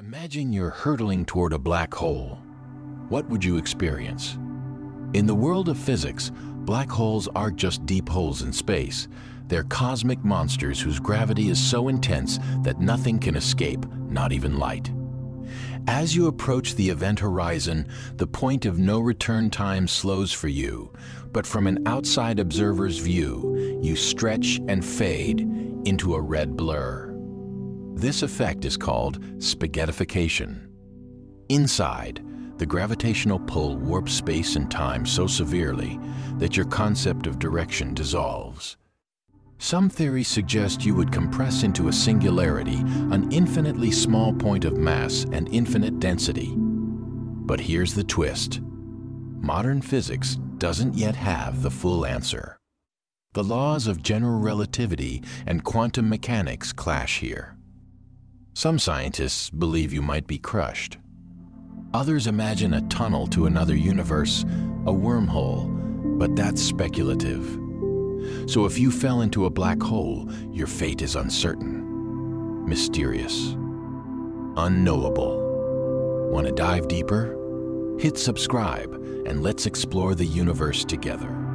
Imagine you're hurtling toward a black hole. What would you experience? In the world of physics, black holes aren't just deep holes in space. They're cosmic monsters whose gravity is so intense that nothing can escape, not even light. As you approach the event horizon, the point of no return time slows for you, but from an outside observer's view, you stretch and fade into a red blur. This effect is called spaghettification. Inside, the gravitational pull warps space and time so severely that your concept of direction dissolves. Some theories suggest you would compress into a singularity, an infinitely small point of mass and infinite density. But here's the twist. Modern physics doesn't yet have the full answer. The laws of general relativity and quantum mechanics clash here. Some scientists believe you might be crushed. Others imagine a tunnel to another universe, a wormhole, but that's speculative. So if you fell into a black hole, your fate is uncertain, mysterious, unknowable. Want to dive deeper? Hit subscribe and let's explore the universe together.